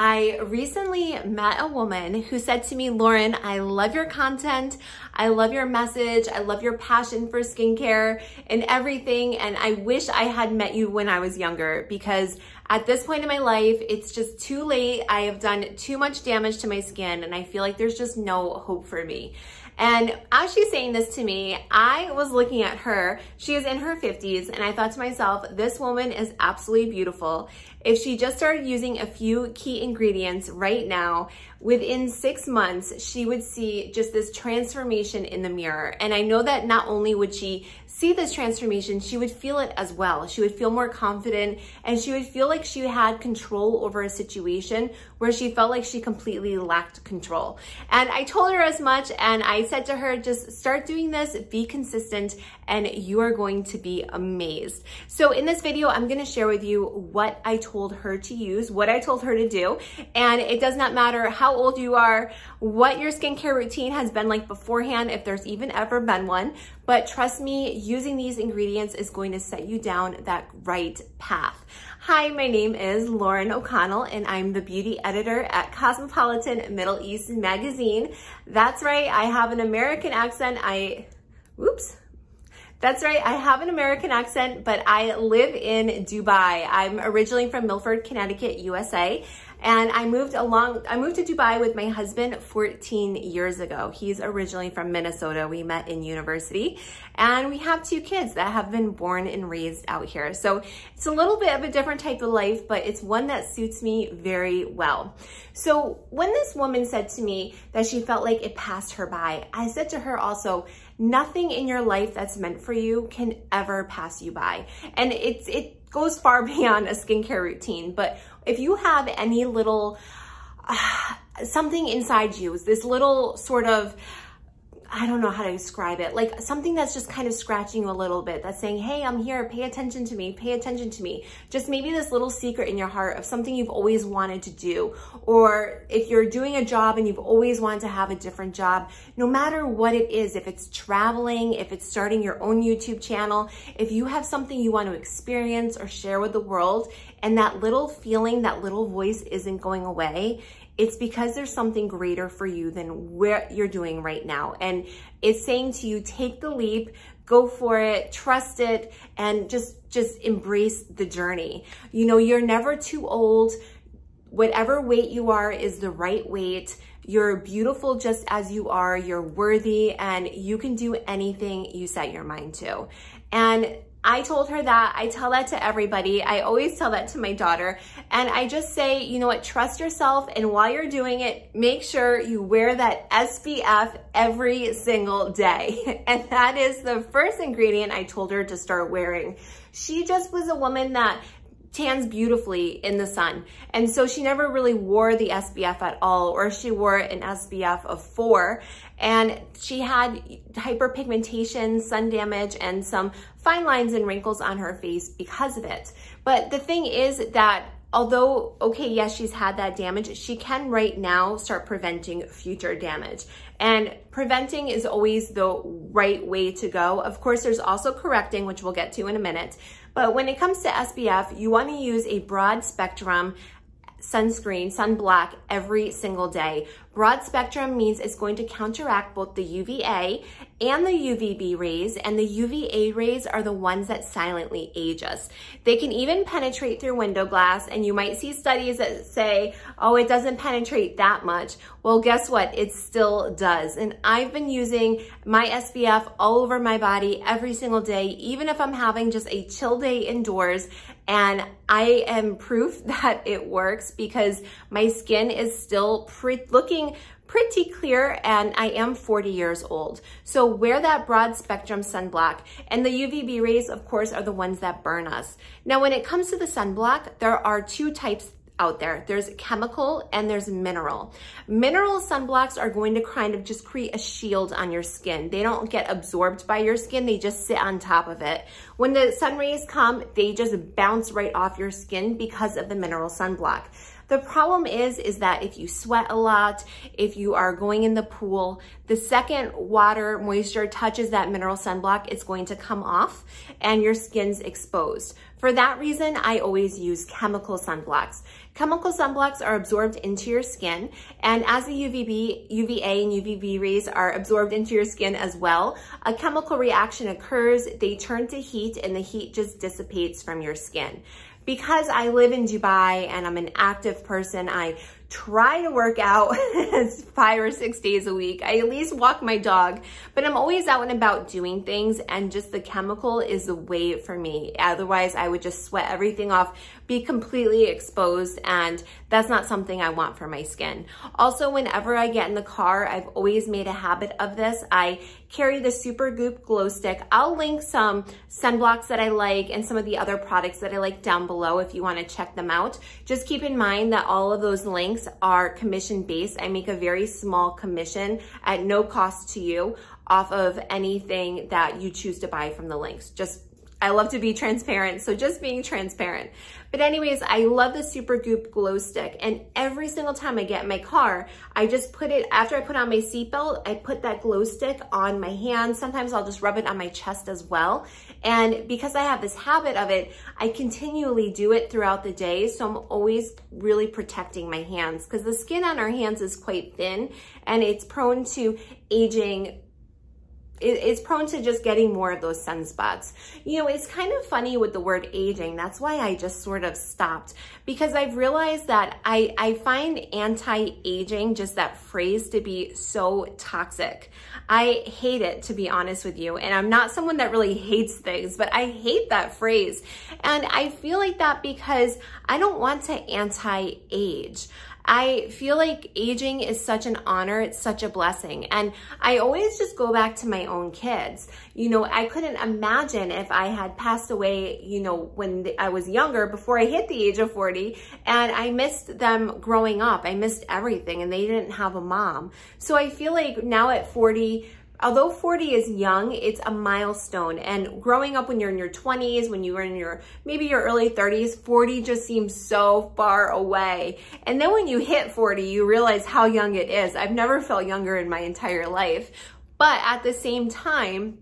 I recently met a woman who said to me, Lauren, I love your content. I love your message. I love your passion for skincare and everything. And I wish I had met you when I was younger because at this point in my life, it's just too late. I have done too much damage to my skin and I feel like there's just no hope for me. And as she's saying this to me, I was looking at her. She is in her 50s, and I thought to myself, this woman is absolutely beautiful. If she just started using a few key ingredients right now, within six months, she would see just this transformation in the mirror. And I know that not only would she see this transformation, she would feel it as well. She would feel more confident and she would feel like she had control over a situation where she felt like she completely lacked control. And I told her as much and I said to her, just start doing this, be consistent, and you are going to be amazed. So in this video, I'm gonna share with you what I told her to use, what I told her to do. And it does not matter how old you are, what your skincare routine has been like beforehand, if there's even ever been one. But trust me, using these ingredients is going to set you down that right path. Hi, my name is Lauren O'Connell and I'm the beauty editor at Cosmopolitan Middle East Magazine. That's right, I have an American accent. I, whoops, that's right, I have an American accent, but I live in Dubai. I'm originally from Milford, Connecticut, USA, and I moved along, I moved to Dubai with my husband 14 years ago. He's originally from Minnesota. We met in university and we have two kids that have been born and raised out here. So it's a little bit of a different type of life, but it's one that suits me very well. So when this woman said to me that she felt like it passed her by, I said to her also, nothing in your life that's meant for you can ever pass you by. And it's, it goes far beyond a skincare routine, but if you have any little, uh, something inside you, this little sort of, I don't know how to describe it, like something that's just kind of scratching you a little bit, that's saying, hey, I'm here, pay attention to me, pay attention to me. Just maybe this little secret in your heart of something you've always wanted to do. Or if you're doing a job and you've always wanted to have a different job, no matter what it is, if it's traveling, if it's starting your own YouTube channel, if you have something you want to experience or share with the world, and that little feeling, that little voice isn't going away, it's because there's something greater for you than what you're doing right now. And it's saying to you, take the leap, go for it, trust it, and just, just embrace the journey. You know, you're never too old. Whatever weight you are is the right weight. You're beautiful just as you are. You're worthy and you can do anything you set your mind to. And I told her that. I tell that to everybody. I always tell that to my daughter. And I just say, you know what, trust yourself. And while you're doing it, make sure you wear that SPF every single day. And that is the first ingredient I told her to start wearing. She just was a woman that tans beautifully in the sun. And so she never really wore the SPF at all, or she wore an SPF of four. And she had hyperpigmentation, sun damage, and some fine lines and wrinkles on her face because of it. But the thing is that although, okay, yes, she's had that damage, she can right now start preventing future damage. And preventing is always the right way to go. Of course, there's also correcting, which we'll get to in a minute. But when it comes to SPF, you wanna use a broad spectrum sunscreen, sunblock every single day. Broad spectrum means it's going to counteract both the UVA and the UVB rays, and the UVA rays are the ones that silently age us. They can even penetrate through window glass, and you might see studies that say, oh, it doesn't penetrate that much. Well, guess what? It still does. And I've been using my SPF all over my body every single day, even if I'm having just a chill day indoors, and I am proof that it works because my skin is still looking pretty clear and I am 40 years old. So wear that broad spectrum sunblock and the UVB rays of course are the ones that burn us. Now when it comes to the sunblock, there are two types out there. There's chemical and there's mineral. Mineral sunblocks are going to kind of just create a shield on your skin. They don't get absorbed by your skin. They just sit on top of it. When the sun rays come, they just bounce right off your skin because of the mineral sunblock. The problem is, is that if you sweat a lot, if you are going in the pool, the second water moisture touches that mineral sunblock, it's going to come off and your skin's exposed. For that reason, I always use chemical sunblocks. Chemical sunblocks are absorbed into your skin, and as the UVB, UVA and UVB rays are absorbed into your skin as well, a chemical reaction occurs, they turn to heat, and the heat just dissipates from your skin. Because I live in Dubai and I'm an active person, I try to work out five or six days a week. I at least walk my dog, but I'm always out and about doing things and just the chemical is the way for me. Otherwise, I would just sweat everything off, be completely exposed, and that's not something I want for my skin. Also, whenever I get in the car, I've always made a habit of this. I carry the Supergoop Glow Stick. I'll link some sunblocks that I like and some of the other products that I like down below if you wanna check them out. Just keep in mind that all of those links are commission based. I make a very small commission at no cost to you off of anything that you choose to buy from the links. Just I love to be transparent, so just being transparent. But anyways, I love the Supergoop glow stick and every single time I get in my car, I just put it, after I put on my seatbelt, I put that glow stick on my hands. Sometimes I'll just rub it on my chest as well. And because I have this habit of it, I continually do it throughout the day. So I'm always really protecting my hands because the skin on our hands is quite thin and it's prone to aging it's prone to just getting more of those sunspots. You know, it's kind of funny with the word aging. That's why I just sort of stopped because I've realized that I, I find anti-aging, just that phrase to be so toxic. I hate it, to be honest with you. And I'm not someone that really hates things, but I hate that phrase. And I feel like that because I don't want to anti-age. I feel like aging is such an honor. It's such a blessing. And I always just go back to my own kids. You know, I couldn't imagine if I had passed away, you know, when I was younger before I hit the age of 40 and I missed them growing up. I missed everything and they didn't have a mom. So I feel like now at 40, although 40 is young, it's a milestone. And growing up when you're in your 20s, when you were in your, maybe your early 30s, 40 just seems so far away. And then when you hit 40, you realize how young it is. I've never felt younger in my entire life. But at the same time,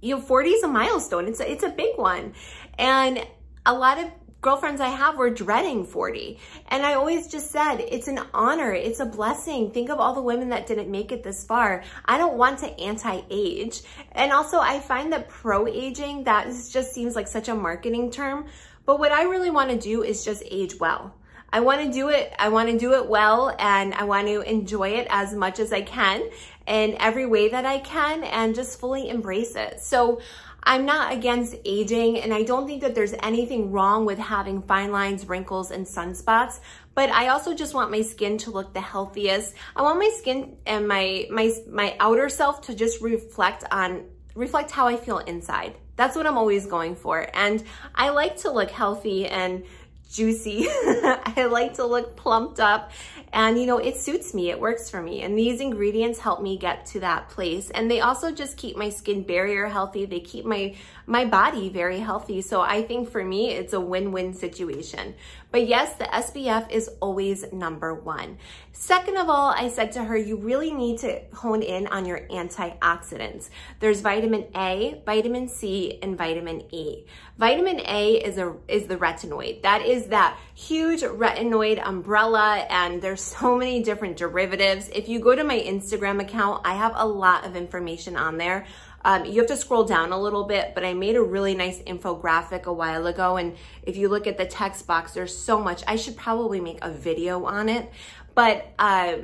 you know, 40 is a milestone. It's a, it's a big one. And a lot of girlfriends I have were dreading 40. And I always just said, it's an honor. It's a blessing. Think of all the women that didn't make it this far. I don't want to anti-age. And also I find that pro-aging, that just seems like such a marketing term. But what I really want to do is just age well. I want to do it. I want to do it well and I want to enjoy it as much as I can in every way that I can and just fully embrace it. So I'm not against aging and I don't think that there's anything wrong with having fine lines, wrinkles, and sunspots, but I also just want my skin to look the healthiest. I want my skin and my, my, my outer self to just reflect on, reflect how I feel inside. That's what I'm always going for. And I like to look healthy and juicy. I like to look plumped up and you know, it suits me, it works for me. And these ingredients help me get to that place. And they also just keep my skin barrier healthy. They keep my, my body very healthy. So I think for me, it's a win-win situation. But yes, the SPF is always number one. Second of all, I said to her, you really need to hone in on your antioxidants. There's vitamin A, vitamin C, and vitamin E. Vitamin A is, a, is the retinoid. That is that huge retinoid umbrella and there's so many different derivatives. If you go to my Instagram account, I have a lot of information on there. Um, you have to scroll down a little bit, but I made a really nice infographic a while ago. And if you look at the text box, there's so much. I should probably make a video on it. But uh,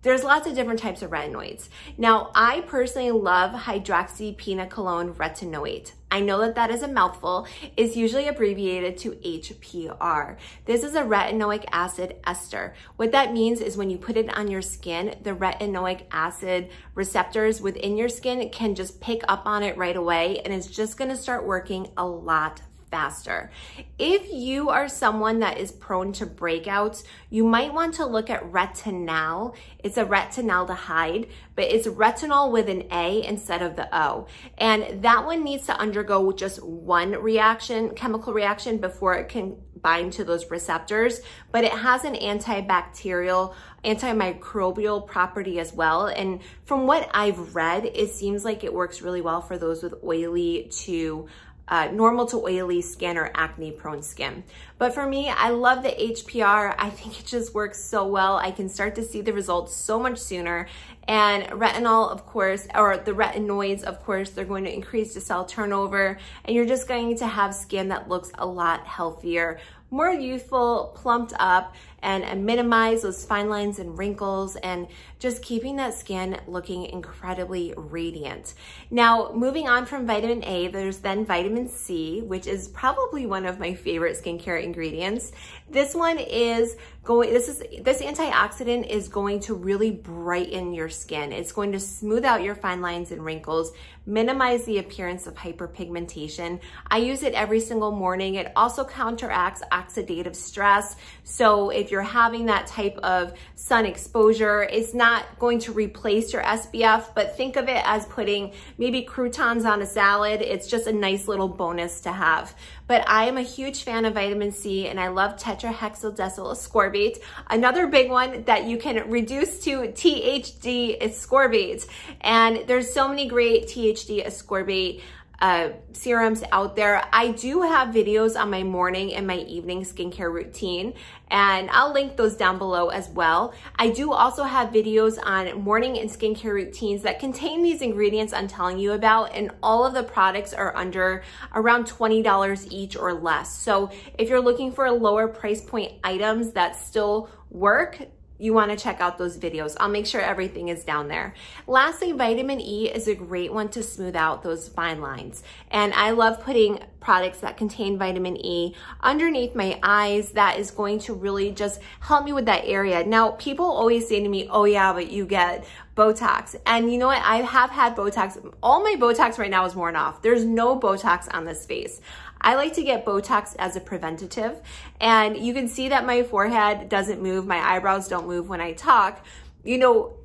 there's lots of different types of retinoids. Now, I personally love hydroxypinacolone retinoate. I know that that is a mouthful. It's usually abbreviated to HPR. This is a retinoic acid ester. What that means is when you put it on your skin, the retinoic acid receptors within your skin can just pick up on it right away and it's just gonna start working a lot faster. If you are someone that is prone to breakouts, you might want to look at retinal. It's a retinaldehyde, but it's retinol with an A instead of the O. And that one needs to undergo just one reaction, chemical reaction before it can bind to those receptors, but it has an antibacterial, antimicrobial property as well. And from what I've read, it seems like it works really well for those with oily to uh, normal to oily skin or acne prone skin. But for me, I love the HPR. I think it just works so well. I can start to see the results so much sooner. And retinol, of course, or the retinoids, of course, they're going to increase the cell turnover and you're just going to have skin that looks a lot healthier more youthful, plumped up, and, minimize those fine lines and wrinkles and just keeping that skin looking incredibly radiant. Now, moving on from vitamin A, there's then vitamin C, which is probably one of my favorite skincare ingredients. This one is going, this is, this antioxidant is going to really brighten your skin. It's going to smooth out your fine lines and wrinkles, minimize the appearance of hyperpigmentation. I use it every single morning. It also counteracts oxidative stress. So if you're having that type of sun exposure, it's not going to replace your SPF, but think of it as putting maybe croutons on a salad. It's just a nice little bonus to have. But I am a huge fan of vitamin C and I love tetrahexyldecyl ascorbate. Another big one that you can reduce to THD ascorbate. And there's so many great THD ascorbate uh, serums out there. I do have videos on my morning and my evening skincare routine, and I'll link those down below as well. I do also have videos on morning and skincare routines that contain these ingredients I'm telling you about, and all of the products are under around $20 each or less. So if you're looking for lower price point items that still work, you wanna check out those videos. I'll make sure everything is down there. Lastly, vitamin E is a great one to smooth out those fine lines. And I love putting products that contain vitamin E underneath my eyes. That is going to really just help me with that area. Now, people always say to me, oh yeah, but you get Botox. And you know what? I have had Botox. All my Botox right now is worn off. There's no Botox on this face. I like to get Botox as a preventative. And you can see that my forehead doesn't move. My eyebrows don't move when I talk. You know,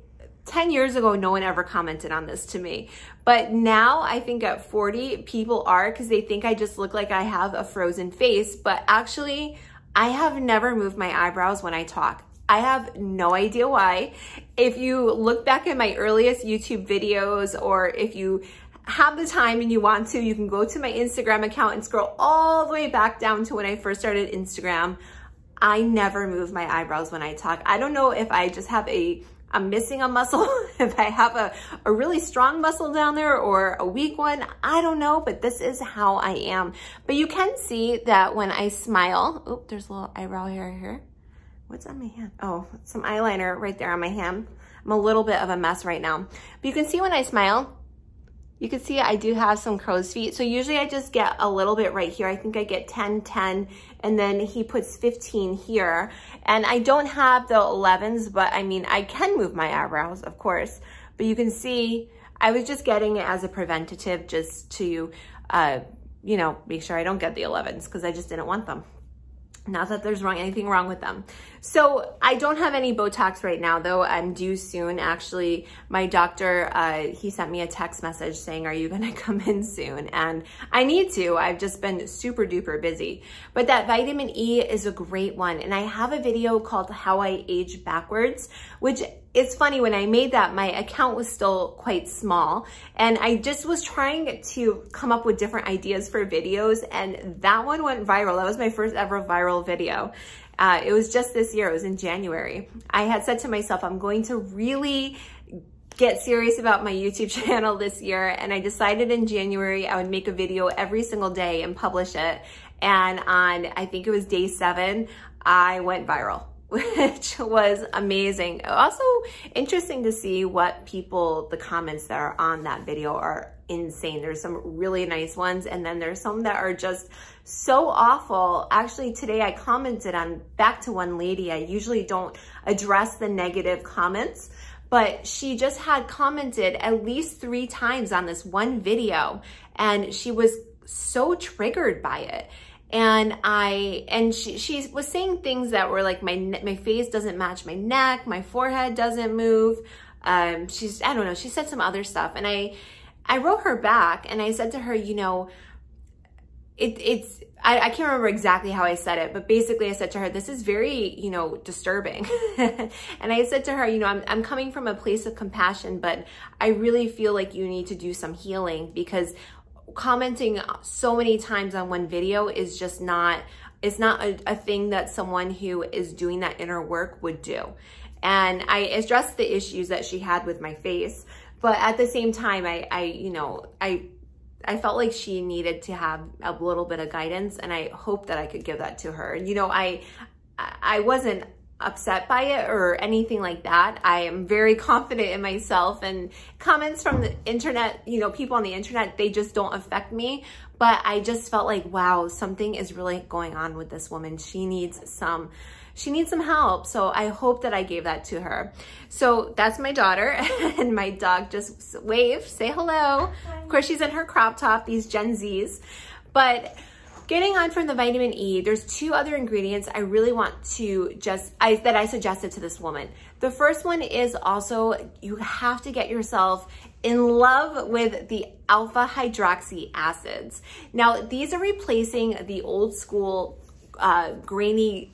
10 years ago, no one ever commented on this to me. But now I think at 40, people are because they think I just look like I have a frozen face. But actually, I have never moved my eyebrows when I talk. I have no idea why. If you look back at my earliest YouTube videos or if you have the time and you want to, you can go to my Instagram account and scroll all the way back down to when I first started Instagram. I never move my eyebrows when I talk. I don't know if I just have a, I'm missing a muscle, if I have a, a really strong muscle down there or a weak one, I don't know, but this is how I am. But you can see that when I smile, oh, there's a little eyebrow hair here. What's on my hand? Oh, some eyeliner right there on my hand. I'm a little bit of a mess right now. But you can see when I smile, you can see I do have some crow's feet. So usually I just get a little bit right here. I think I get 10, 10, and then he puts 15 here. And I don't have the 11s, but I mean, I can move my eyebrows, of course. But you can see I was just getting it as a preventative just to, uh, you know, make sure I don't get the 11s because I just didn't want them. Not that there's wrong anything wrong with them. So I don't have any Botox right now, though I'm due soon. Actually, my doctor, uh, he sent me a text message saying, are you gonna come in soon? And I need to, I've just been super duper busy. But that vitamin E is a great one. And I have a video called How I Age Backwards, which it's funny when I made that, my account was still quite small and I just was trying to come up with different ideas for videos and that one went viral. That was my first ever viral video. Uh, it was just this year, it was in January. I had said to myself, I'm going to really get serious about my YouTube channel this year. And I decided in January, I would make a video every single day and publish it. And on, I think it was day seven, I went viral which was amazing. Also interesting to see what people, the comments that are on that video are insane. There's some really nice ones and then there's some that are just so awful. Actually, today I commented on back to one lady. I usually don't address the negative comments, but she just had commented at least three times on this one video and she was so triggered by it and I and she she was saying things that were like my my face doesn't match my neck, my forehead doesn't move. Um, she's I don't know. She said some other stuff, and I I wrote her back and I said to her, you know, it, it's, I, I, can't remember exactly how I said it, but basically I said to her, this is very, you know, disturbing. and I said to her, you know, I'm, I'm coming from a place of compassion, but I really feel like you need to do some healing because commenting so many times on one video is just not, it's not a, a thing that someone who is doing that inner work would do. And I addressed the issues that she had with my face, but at the same time, I, I, you know, I I felt like she needed to have a little bit of guidance and I hope that I could give that to her. You know, I I wasn't upset by it or anything like that. I am very confident in myself and comments from the internet, you know, people on the internet, they just don't affect me. But I just felt like, wow, something is really going on with this woman. She needs some she needs some help. So I hope that I gave that to her. So that's my daughter and my dog just wave, say hello. Hi. Of course, she's in her crop top, these Gen Zs. But getting on from the vitamin E, there's two other ingredients I really want to just, I, that I suggested to this woman. The first one is also, you have to get yourself in love with the alpha hydroxy acids. Now, these are replacing the old school uh, grainy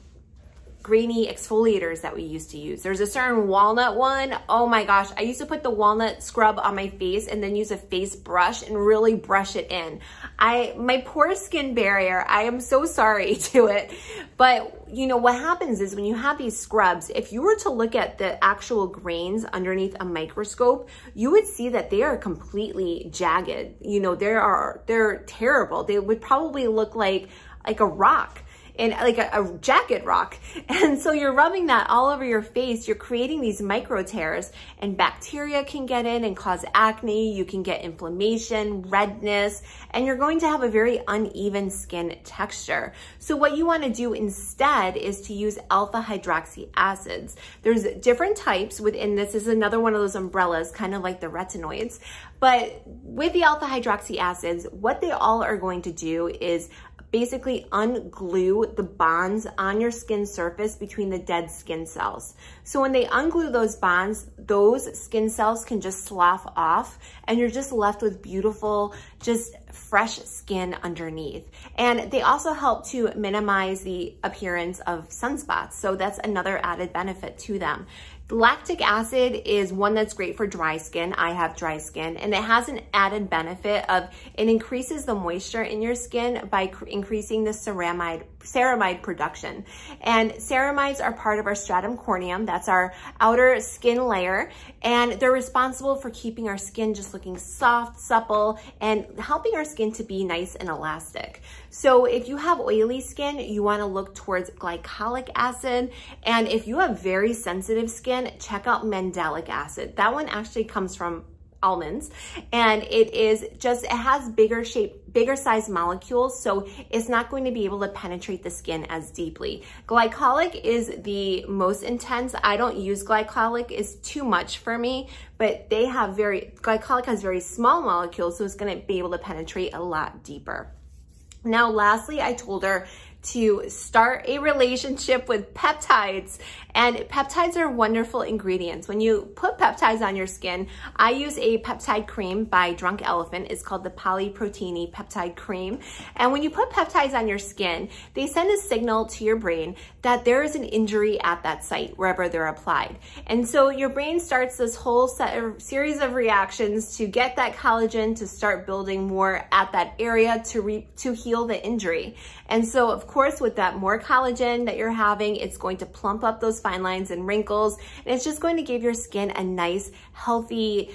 grainy exfoliators that we used to use. There's a certain walnut one. Oh my gosh, I used to put the walnut scrub on my face and then use a face brush and really brush it in. I My poor skin barrier, I am so sorry to it. But you know, what happens is when you have these scrubs, if you were to look at the actual grains underneath a microscope, you would see that they are completely jagged. You know, they are, they're terrible. They would probably look like, like a rock and like a, a, jacket rock. And so you're rubbing that all over your face. You're creating these micro tears and bacteria can get in and cause acne. You can get inflammation, redness, and you're going to have a very uneven skin texture. So what you want to do instead is to use alpha hydroxy acids. There's different types within this is another one of those umbrellas, kind of like the retinoids. But with the alpha hydroxy acids, what they all are going to do is basically unglue the bonds on your skin surface between the dead skin cells. So when they unglue those bonds, those skin cells can just slough off and you're just left with beautiful, just fresh skin underneath. And they also help to minimize the appearance of sunspots. So that's another added benefit to them. Lactic acid is one that's great for dry skin. I have dry skin and it has an added benefit of it increases the moisture in your skin by increasing the ceramide, ceramide production. And ceramides are part of our stratum corneum. That's our outer skin layer. And they're responsible for keeping our skin just looking soft, supple, and helping our skin to be nice and elastic. So if you have oily skin, you wanna look towards glycolic acid. And if you have very sensitive skin, check out mandelic acid. That one actually comes from almonds and it is just it has bigger shape bigger size molecules so it's not going to be able to penetrate the skin as deeply. Glycolic is the most intense. I don't use glycolic. It's too much for me but they have very glycolic has very small molecules so it's going to be able to penetrate a lot deeper. Now, lastly, I told her to start a relationship with peptides. And peptides are wonderful ingredients. When you put peptides on your skin, I use a peptide cream by Drunk Elephant. It's called the Polyprotein Peptide Cream. And when you put peptides on your skin, they send a signal to your brain that there is an injury at that site wherever they're applied. And so your brain starts this whole set of series of reactions to get that collagen to start building more at that area to, re to heal the injury. And so of course, with that more collagen that you're having, it's going to plump up those fine lines and wrinkles. And it's just going to give your skin a nice, healthy,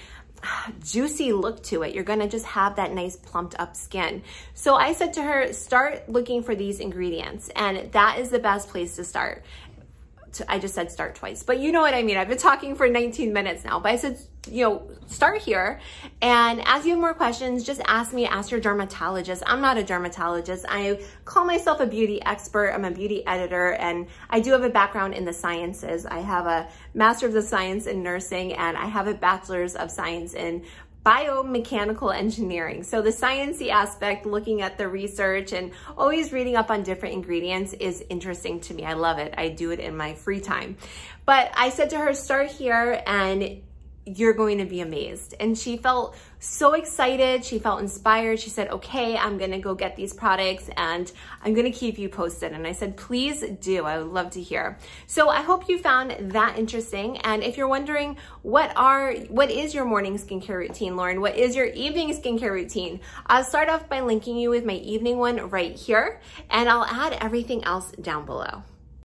juicy look to it. You're gonna just have that nice plumped up skin. So I said to her, start looking for these ingredients and that is the best place to start. I just said start twice, but you know what I mean. I've been talking for 19 minutes now, but I said, you know, start here. And as you have more questions, just ask me, ask your dermatologist. I'm not a dermatologist. I call myself a beauty expert. I'm a beauty editor and I do have a background in the sciences. I have a master of the science in nursing and I have a bachelor's of science in biomechanical engineering. So the sciencey aspect, looking at the research and always reading up on different ingredients is interesting to me. I love it. I do it in my free time. But I said to her, start here and you're going to be amazed. And she felt so excited. She felt inspired. She said, okay, I'm going to go get these products and I'm going to keep you posted. And I said, please do. I would love to hear. So I hope you found that interesting. And if you're wondering what are, what is your morning skincare routine, Lauren? What is your evening skincare routine? I'll start off by linking you with my evening one right here and I'll add everything else down below.